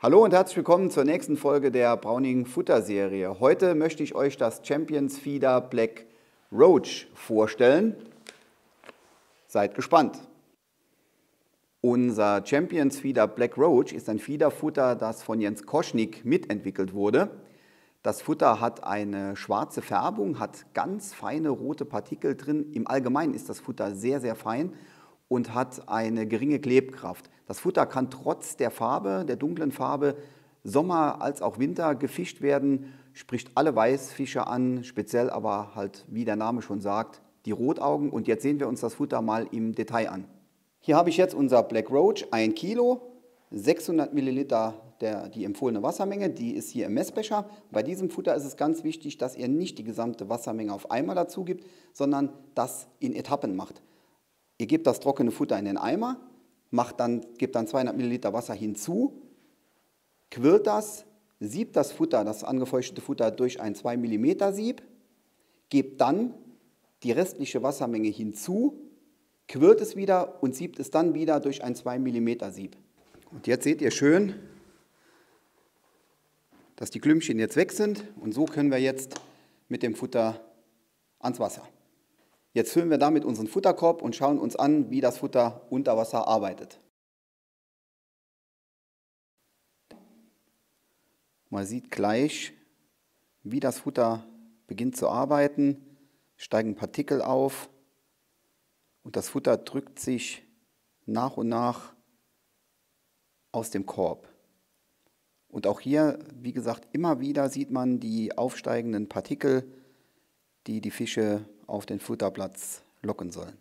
Hallo und herzlich willkommen zur nächsten Folge der Browning Futter Serie. Heute möchte ich euch das Champions Feeder Black Roach vorstellen. Seid gespannt. Unser Champions Feeder Black Roach ist ein Feederfutter, das von Jens Koschnik mitentwickelt wurde. Das Futter hat eine schwarze Färbung, hat ganz feine rote Partikel drin. Im Allgemeinen ist das Futter sehr, sehr fein und hat eine geringe Klebkraft. Das Futter kann trotz der Farbe, der dunklen Farbe, Sommer als auch Winter gefischt werden, spricht alle Weißfische an, speziell aber halt, wie der Name schon sagt, die Rotaugen. Und jetzt sehen wir uns das Futter mal im Detail an. Hier habe ich jetzt unser Black Roach, 1 Kilo, 600 Milliliter der, die empfohlene Wassermenge, die ist hier im Messbecher. Bei diesem Futter ist es ganz wichtig, dass ihr nicht die gesamte Wassermenge auf einmal dazu gibt, sondern das in Etappen macht. Ihr gebt das trockene Futter in den Eimer, macht dann, gebt dann 200 Milliliter Wasser hinzu, quirlt das, siebt das Futter, das angefeuchtete Futter durch ein 2 mm Sieb, gebt dann die restliche Wassermenge hinzu, quirlt es wieder und siebt es dann wieder durch ein 2 mm Sieb. Und jetzt seht ihr schön, dass die Klümpchen jetzt weg sind und so können wir jetzt mit dem Futter ans Wasser. Jetzt füllen wir damit unseren Futterkorb und schauen uns an, wie das Futter unter Wasser arbeitet. Man sieht gleich, wie das Futter beginnt zu arbeiten, steigen Partikel auf und das Futter drückt sich nach und nach aus dem Korb. Und auch hier, wie gesagt, immer wieder sieht man die aufsteigenden Partikel, die die Fische auf den Futterplatz locken sollen.